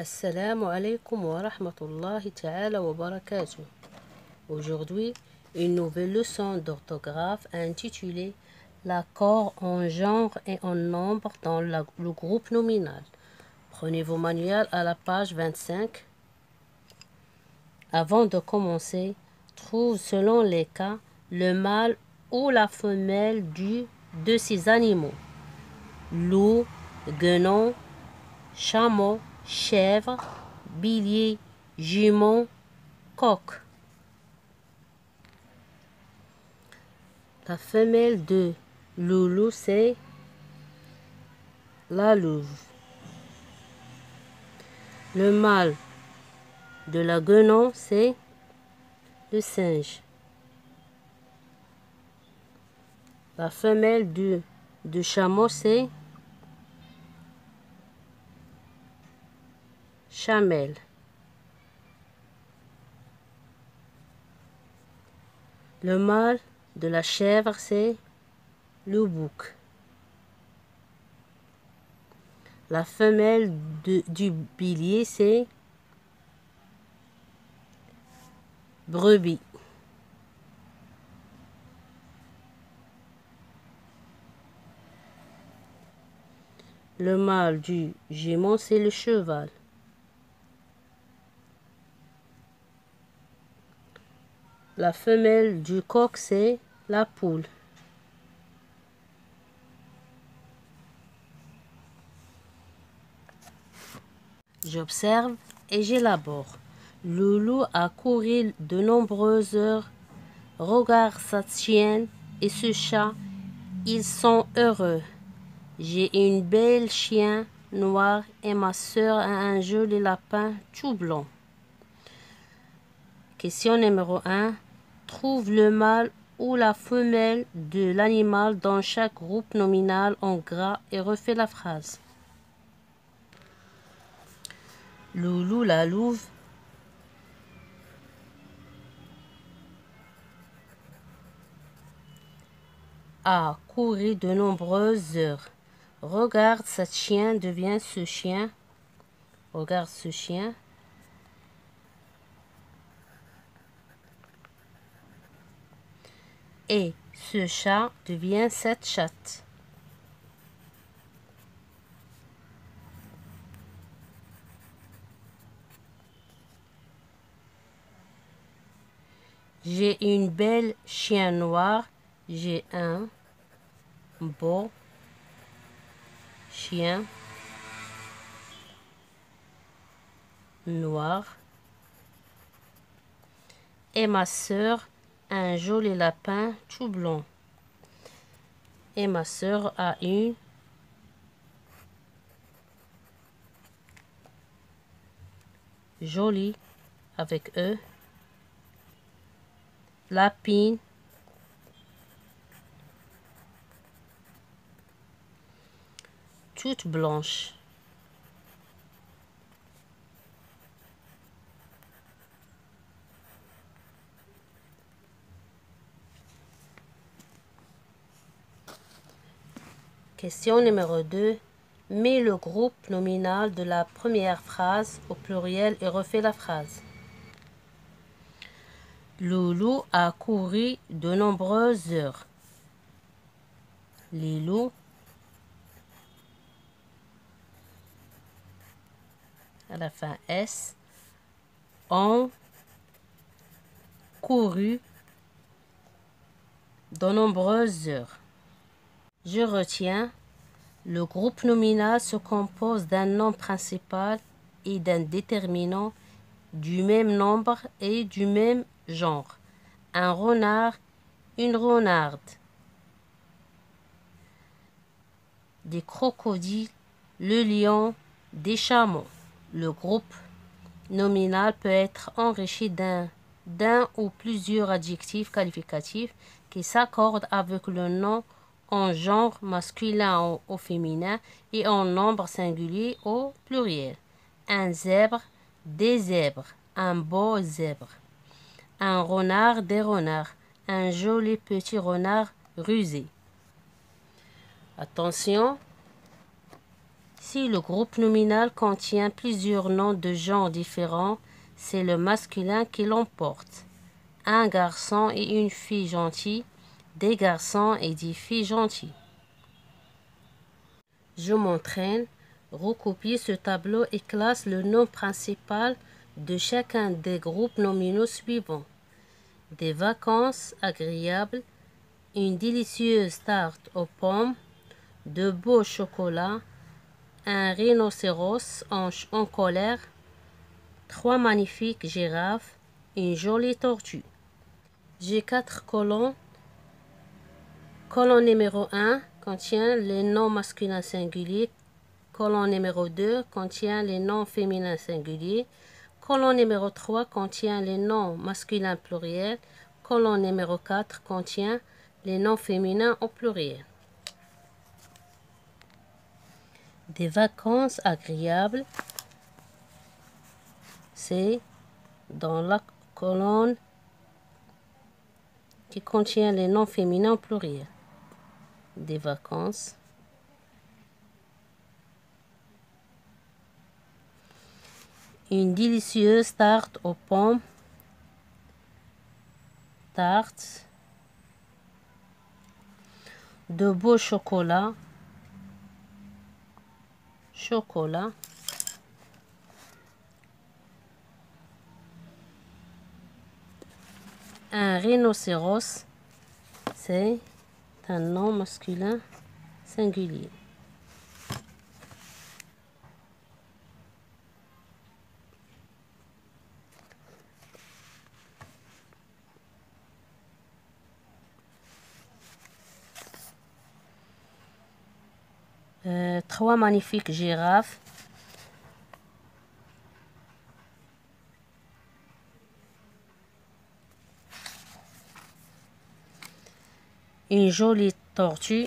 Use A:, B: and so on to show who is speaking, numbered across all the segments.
A: Assalamu alaikum wa rahmatullahi ta'ala wa barakatuh. Aujourd'hui, une nouvelle leçon d'orthographe intitulée L'accord en genre et en nombre dans le groupe nominal. Prenez vos manuels à la page 25. Avant de commencer, trouve selon les cas le mâle ou la femelle du de ces animaux. Loup, guenon, chameau, chèvre, bélier, jument, coq. La femelle de loulou, c'est la louve. Le mâle de la guenon, c'est le singe. La femelle du, du chameau, c'est Le mâle de la chèvre, c'est le bouc. La femelle du bélier, c'est brebis. Le mâle du gémeau, c'est le cheval. La femelle du coq, c'est la poule. J'observe et j'élabore. Loulou a couru de nombreuses heures. Regarde sa chienne et ce chat. Ils sont heureux. J'ai une belle chien noire et ma sœur a un joli lapin tout blanc. Question numéro 1. Trouve le mâle ou la femelle de l'animal dans chaque groupe nominal en gras et refais la phrase. Loulou la louve. a couru de nombreuses heures. Regarde, ce chien devient ce chien. Regarde ce chien. Et ce chat devient cette chatte. J'ai une belle chien noir. J'ai un beau chien noir. Et ma sœur un joli lapin tout blanc. Et ma sœur a une jolie avec eux lapine toute blanche. Question numéro 2. Mets le groupe nominal de la première phrase au pluriel et refais la phrase. Loulou a couru de nombreuses heures. Les loups à la fin S ont couru de nombreuses heures. Je retiens, le groupe nominal se compose d'un nom principal et d'un déterminant du même nombre et du même genre. Un renard, une renarde. Des crocodiles, le lion, des chameaux. Le groupe nominal peut être enrichi d'un d'un ou plusieurs adjectifs qualificatifs qui s'accordent avec le nom en genre masculin au, féminin et en nombre singulier au pluriel. Un zèbre, des zèbres, un beau zèbre. Un renard, des renards, un joli petit renard rusé. Attention, Si le groupe nominal contient plusieurs noms de genres différents, c'est le masculin qui l'emporte. Un garçon et une fille gentille, des garçons et des filles gentilles. Je m'entraîne, recopie ce tableau et classe le nom principal de chacun des groupes nominaux suivants. Des vacances agréables, une délicieuse tarte aux pommes, de beaux chocolats, un rhinocéros en, en colère, trois magnifiques girafes, une jolie tortue. J'ai quatre colonnes. Colonne numéro 1 contient les noms masculins singuliers. Colonne numéro 2 contient les noms féminins singuliers. Colonne numéro 3 contient les noms masculins pluriels. Colonne numéro 4 contient les noms féminins au pluriel. Des vacances agréables, c'est dans la colonne qui contient les noms féminins au pluriel. Des vacances. Une délicieuse tarte aux pommes, tarte, de beaux chocolats, chocolat, un rhinocéros, c'est un nom masculin singulier. Euh, trois magnifiques girafes. Une jolie tortue.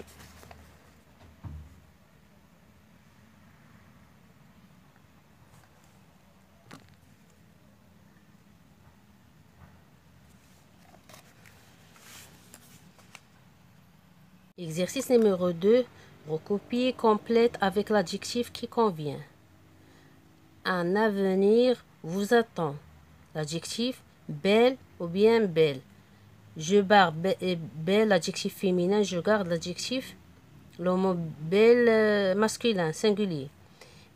A: Exercice numéro 2. Recopier complète avec l'adjectif qui convient. Un avenir vous attend. L'adjectif belle ou bien belle. Je barre belle, l'adjectif féminin, je garde l'adjectif, le mot belle euh, masculin, singulier.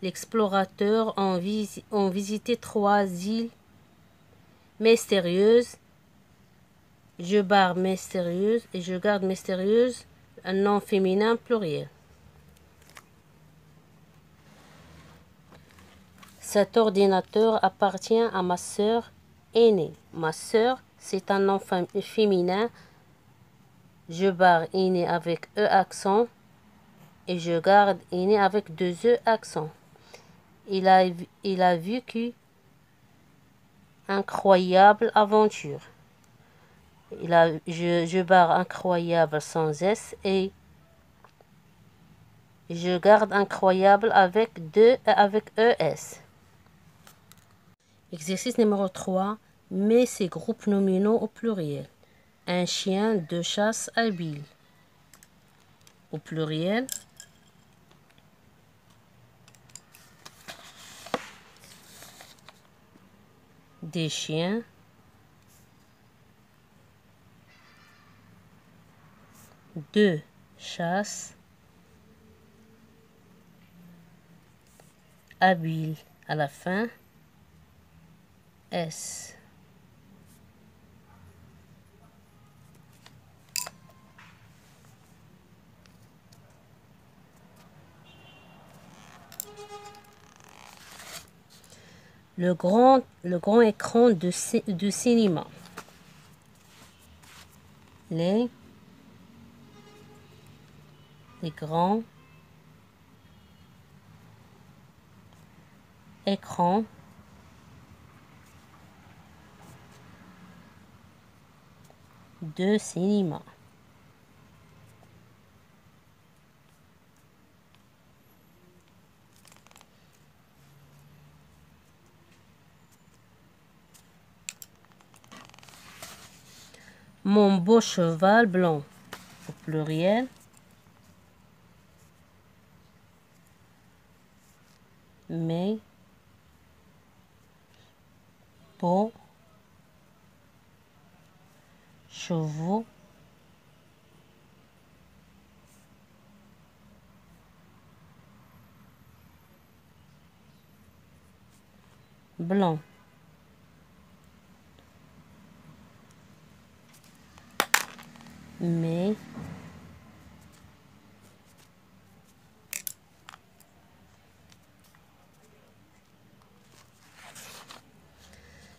A: L'explorateur ont, visité trois îles mystérieuses. Je barre mystérieuse et je garde mystérieuse un nom féminin pluriel. Cet ordinateur appartient à ma sœur aînée. Ma sœur, c'est un nom féminin. Je barre aîné avec E accent et je garde aîné avec deux E accent. Il a, il a vécu incroyable aventure. Je, je barre incroyable sans S et je garde incroyable avec deux avec ES. Exercice numéro 3. Mets ces groupes nominaux au pluriel. Un chien de chasse habile. Au pluriel. Des chiens. De chasse. Habile à la fin. S. Le grand, le grand écran de, cinéma. Les, les grands écrans de cinéma. Mon beau cheval blanc, au pluriel. Mais beaux chevaux blanc. Mais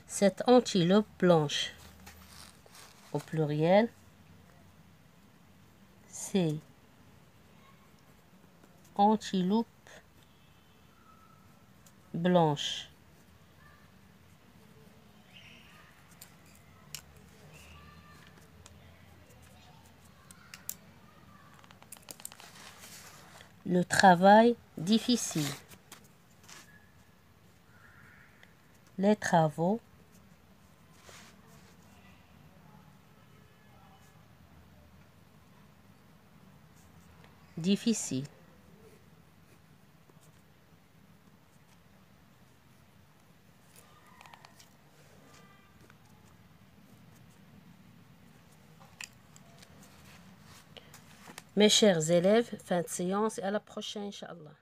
A: cette antilope blanche au pluriel c'est antilope blanche le travail difficile les travaux difficile. Mes chers élèves, fin de séance et à la prochaine, Inch'Allah.